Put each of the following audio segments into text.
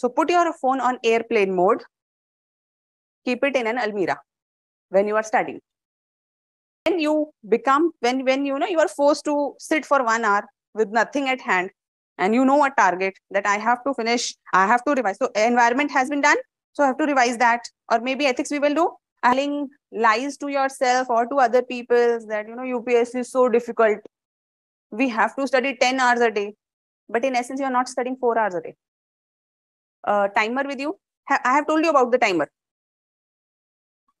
So put your phone on airplane mode. Keep it in an almirah when you are studying. When you become, when, when you know you are forced to sit for one hour with nothing at hand and you know a target that I have to finish, I have to revise. So environment has been done. So I have to revise that. Or maybe ethics we will do. Telling lies to yourself or to other people that, you know, UPSC is so difficult. We have to study 10 hours a day. But in essence, you are not studying four hours a day. Uh, timer with you. Ha I have told you about the timer.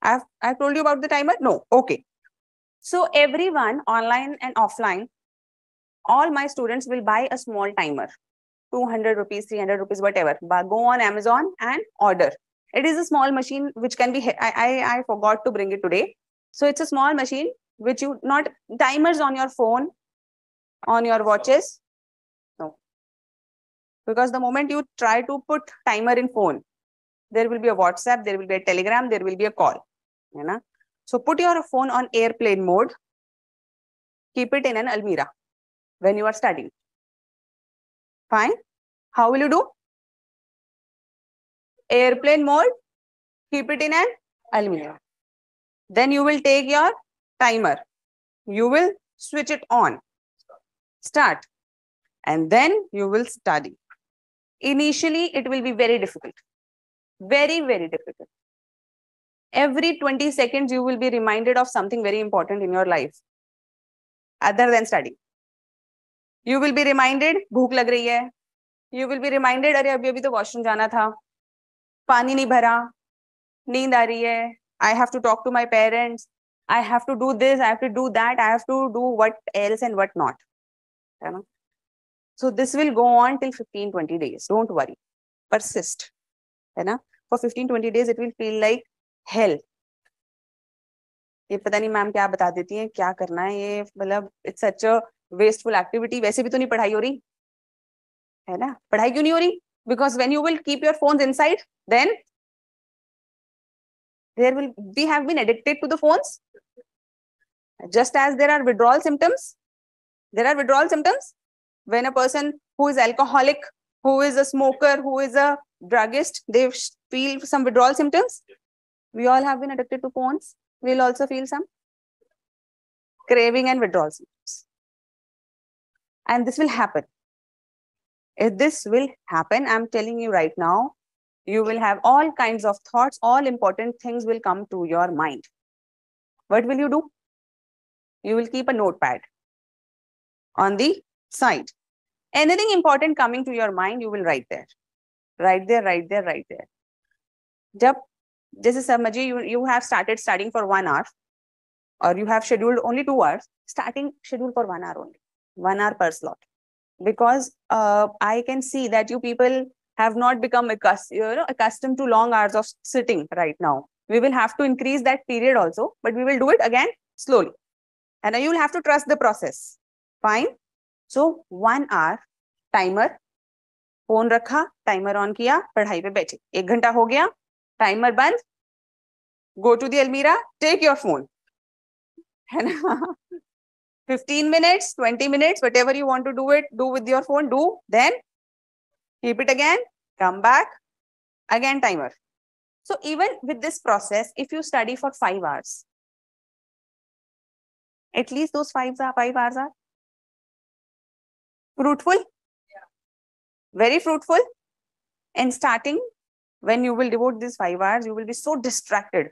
I have, I have told you about the timer? No. Okay. So everyone online and offline, all my students will buy a small timer, 200 rupees, 300 rupees, whatever. But go on Amazon and order. It is a small machine which can be, I, I, I forgot to bring it today. So it's a small machine which you not timers on your phone, on your watches. Because the moment you try to put timer in phone, there will be a WhatsApp, there will be a telegram, there will be a call. You know? So put your phone on airplane mode. Keep it in an almirah when you are studying. Fine. How will you do? Airplane mode. Keep it in an almirah. Then you will take your timer. You will switch it on. Start. And then you will study Initially, it will be very difficult. Very, very difficult every 20 seconds you will be reminded of something very important in your life other than study you will be reminded भूख लग रही है you will be reminded अरे अभी अभी तो washroom जाना था पानी नहीं भरा नींद आ रही है I have to talk to my parents I have to do this I have to do that I have to do what else and what not है ना So this will go on till fifteen twenty days don't worry persist है ना? For fifteen twenty days it will feel like health ये पता नहीं ma'am क्या बता देती है? क्या करना है ये? मतलब it's such a wasteful activity वैसे भी तो नहीं पढ़ाई हो रही? है ना? पढ़ाई क्यों नहीं हो रही? Because when you will keep your phone inside then there will we have been addicted to the phone just as there are withdrawal symptoms there are withdrawal symptoms when a person who is alcoholic who is a smoker who is a druggist they feel some withdrawal symptoms we all have been addicted to phones. We'll also feel some craving and withdrawal symptoms. And this will happen. If this will happen, I'm telling you right now, you will have all kinds of thoughts, all important things will come to your mind. What will you do? You will keep a notepad on the side Anything important coming to your mind, you will write there. Right there, right there, right there. जब जैसे समझिए you you have started studying for one hour or you have scheduled only two hours starting schedule for one hour only one hour per slot because uh, i can see that you people have not become accustomed, you know, accustomed to long hours of sitting right now we will have to increase that period also but we will do it again slowly and you will have to trust the process fine So one hour timer phone रखा timer on किया पढ़ाई पे बैठे एक घंटा हो गया timer बंद गो टू दी अलमीरा टेक योर फ़ोन है ना fifteen minutes twenty minutes whatever you want to do it do with your phone do then keep it again come back again timer so even with this process if you study for five hours at least those five hours are fruitful yeah. very fruitful And starting when you will devote these five hours, you will be so distracted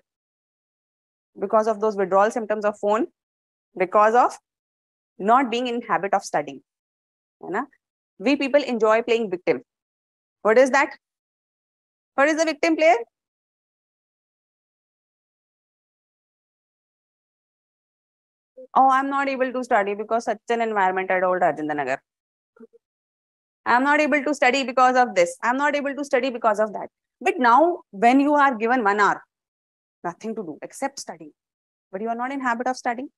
because of those withdrawal symptoms of phone, because of not being in habit of studying. You know? We people enjoy playing victim. What is that? What is the victim player? Oh, I'm not able to study because such an environment at old Rajendra I'm not able to study because of this. I'm not able to study because of that. But now, when you are given one hour, nothing to do except studying, but you are not in habit of studying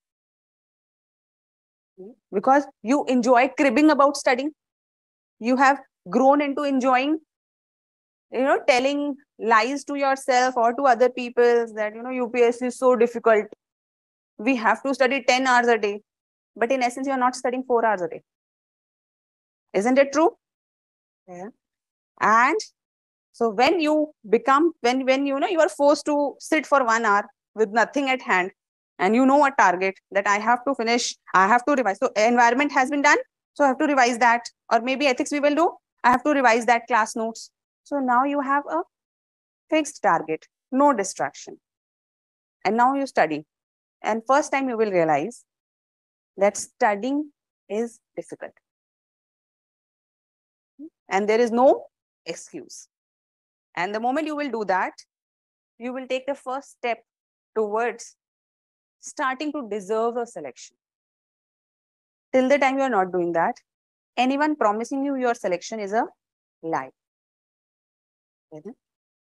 hmm? because you enjoy cribbing about studying. You have grown into enjoying, you know, telling lies to yourself or to other people that, you know, UPSC is so difficult. We have to study 10 hours a day. But in essence, you're not studying four hours a day. Isn't it true? Yeah. And So when you become, when, when you know, you are forced to sit for one hour with nothing at hand and you know a target that I have to finish, I have to revise. So environment has been done. So I have to revise that or maybe ethics we will do. I have to revise that class notes. So now you have a fixed target, no distraction. And now you study. And first time you will realize that studying is difficult. And there is no excuse. And the moment you will do that, you will take the first step towards starting to deserve a selection. Till the time you are not doing that, anyone promising you your selection is a lie.